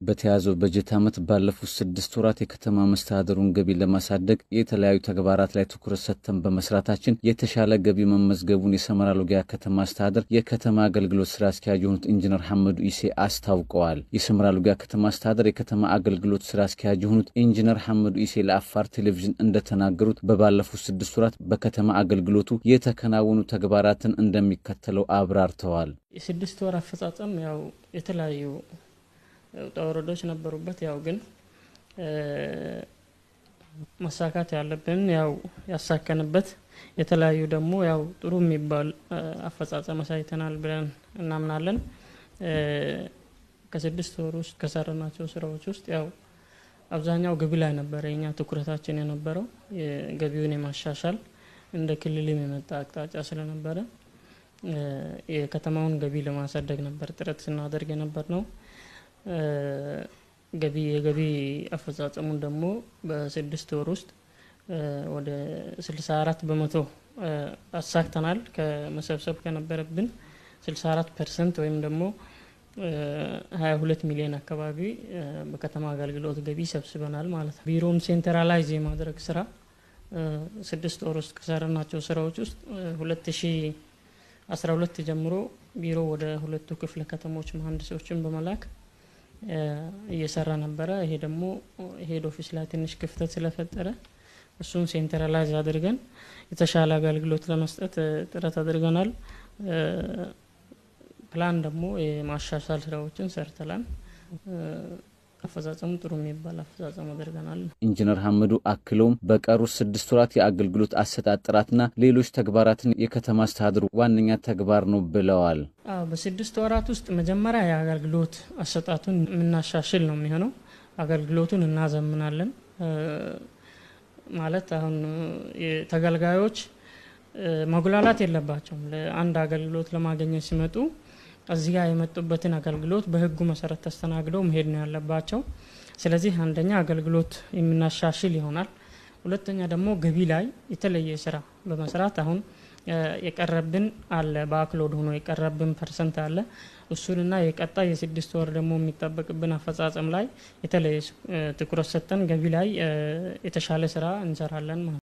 በተያዘው በጀት ዓመት ባለፉት ስድስት ወራት የከተማ መስተዳደሩን ገቢ ለማሳደግ የተለያዩ ተግባራት ላይ ትኩረት ሰጥተን በመስራታችን የተሻለ ገቢ መመዝገቡን የሰመራ ሎጊያ ከተማ አስተዳደር የከተማ አገልግሎት ስራ አስኪያጅ የሆኑት ኢንጂነር ሐመዱ ኢሴ አስታውቀዋል። የሰመራ ሎጊያ ከተማ አስተዳደር የከተማ አገልግሎት ስራ አስኪያጅ የሆኑት ኢንጂነር ሐመዱ ኢሴ ለአፋር ቴሌቪዥን እንደተናገሩት በባለፉት ስድስት ወራት በከተማ አገልግሎቱ የተከናወኑ ተግባራትን እንደሚከተለው አብራርተዋል። የስድስት ወር አፈጻጸም ያው የተለያዩ ውጣ ወረዶች ነበሩበት። ያው ግን መሳካት ያለብን ያው ያሳከንበት የተለያዩ ደግሞ ያው ጥሩ የሚባል አፈጻጸም አሳይተናል ብለን እናምናለን። ከስድስት ወር ውስጥ ከሰራናቸው ስራዎች ውስጥ ያው አብዛኛው ገቢ ላይ ነበረ የኛ ትኩረታችን የነበረው ገቢውን የማሻሻል እንደ ክልልም የመጣ አቅጣጫ ስለነበረ የከተማውን ገቢ ለማሳደግ ነበር ጥረት ስናደርግ የነበር ነው። ገቢ የገቢ አፈጻጸሙን ደግሞ በስድስት ወር ውስጥ ወደ 64 በመቶ አሳክተናል። ከመሰብሰብ ከነበረብን 64 percent ወይም ደግሞ 22 ሚሊዮን አካባቢ በከተማ አገልግሎት ገቢ ሰብስበናል ማለት ነው። ቢሮውን centralize የማድረግ ስራ ስድስት ወር ውስጥ ከሰራናቸው ስራዎች ውስጥ 2012 ጀምሮ ቢሮ ወደ ሁለቱ ክፍለ ከተሞች መሀንዲሶችን በመላክ እየሰራ ነበረ። ይሄ ደግሞ head office ላይ ትንሽ ክፍተት ስለፈጠረ እሱን centralize አድርገን የተሻለ አገልግሎት ለመስጠት ጥረት አድርገናል። ፕላን ደግሞ የማሻሻል ስራዎችን ሰርተናል። አፈጻጸሙ ጥሩ የሚባል አፈጻጸም አድርገናል። ኢንጂነር ሐመዱ አክለውም በቀሩት ስድስት ወራት የአገልግሎት አሰጣጥ ጥራትና ሌሎች ተግባራትን የከተማ አስተዳደሩ ዋነኛ ተግባር ነው ብለዋል። በስድስት ወራት ውስጥ መጀመሪያ የአገልግሎት አሰጣጡን የምናሻሽል ነው የሚሆነው። አገልግሎቱን እናዘምናለን። ማለት አሁን ተገልጋዮች መጉላላት የለባቸውም። ለአንድ አገልግሎት ለማግኘት ሲመጡ እዚህ ጋር የመጡበትን አገልግሎት በሕጉ መሰረት ተስተናግደው መሄድ ነው ያለባቸው። ስለዚህ አንደኛ አገልግሎት የምናሻሽል ይሆናል። ሁለተኛ ደግሞ ገቢ ላይ የተለየ ስራ በመስራት አሁን የቀረብን አለ backlog ሆኖ የቀረብን percent አለ። እሱንና የቀጣይ የስድስት ወር ደግሞ የሚጠበቅብን አፈጻጸም ላይ የተለየ ትኩረት ሰጥተን ገቢ ላይ የተሻለ ስራ እንሰራለን ማለት ነው።